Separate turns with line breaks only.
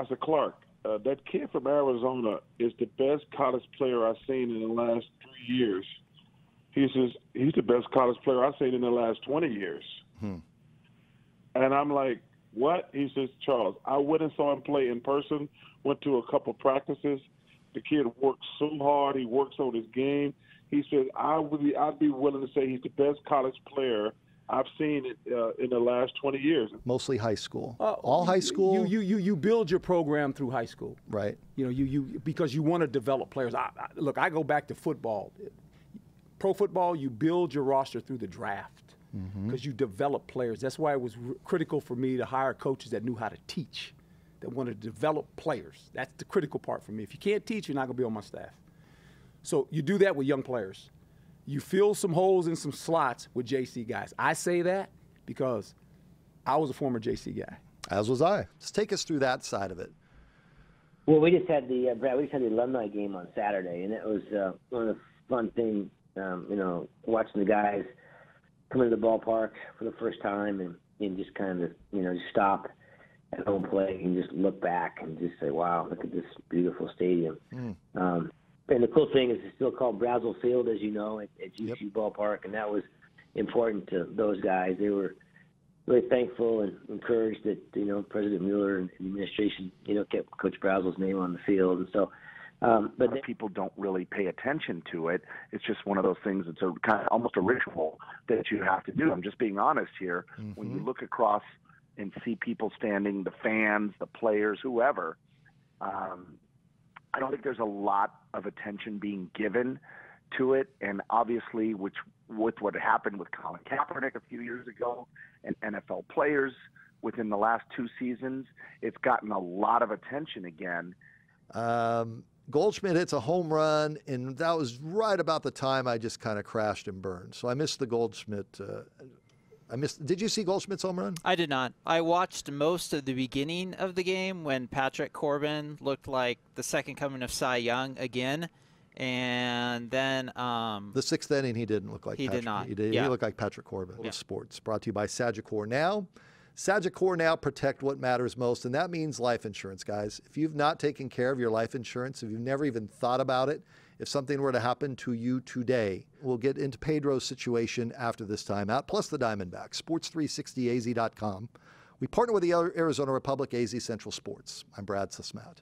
I said, Clark, uh, that kid from Arizona is the best college player I've seen in the last three years. He says he's the best college player I've seen in the last 20 years.
Hmm.
And I'm like, what? He says, Charles, I went and saw him play in person, went to a couple practices. The kid works so hard. He works on his game. He says, I would be, I'd be willing to say he's the best college player I've seen it uh, in the last 20 years.
Mostly high school.
Uh,
All high school.
You, you you you build your program through high school.
right.
You know, you you because you want to develop players. I, I, look, I go back to football. Pro football, you build your roster through the draft because you develop players. That's why it was r- critical for me to hire coaches that knew how to teach, that wanted to develop players. That's the critical part for me. If you can't teach, you're not going to be on my staff. So you do that with young players. You fill some holes in some slots with JC guys. I say that because I was a former JC guy.
As was I. Just take us through that side of it.
Well, we just had the uh, Brad. We just had the alumni game on Saturday, and it was uh, one of the fun things. Um, you know, watching the guys come into the ballpark for the first time and, and just kind of you know just stop at home plate and just look back and just say, "Wow, look at this beautiful stadium." Um, and the cool thing is it's still called Brazell Field, as you know, at, at GCU Ballpark, and that was important to those guys. They were really thankful and encouraged that you know President Mueller and the administration you know kept Coach Brazell's name on the field, and so. Um, but
a lot of people don't really pay attention to it. It's just one of those things. It's a kind of almost a ritual that you have to do. I'm just being honest here. When you look across and see people standing, the fans, the players, whoever, um, I don't think there's a lot of attention being given to it. And obviously, which with what happened with Colin Kaepernick a few years ago and NFL players within the last two seasons, it's gotten a lot of attention again.
Um, Goldschmidt hits a home run, and that was right about the time I just kind of crashed and burned. So I missed the Goldschmidt. Uh, I missed. Did you see Goldschmidt's home run?
I did not. I watched most of the beginning of the game when Patrick Corbin looked like the second coming of Cy Young again, and then um,
The sixth inning, he didn't look like.
He did
Patrick,
not.
He, did,
Yeah.
he looked like Patrick Corbin.
Yeah.
Sports brought to you by Sagicor Now. Sagicor Now protect what matters most, and that means life insurance, guys. If you've not taken care of your life insurance, if you've never even thought about it, if something were to happen to you today, we'll get into Pedro's situation after this timeout, plus the Diamondbacks. Sports360az.com. We partner with the Arizona Republic AZ Central Sports. I'm Brad Cesmat.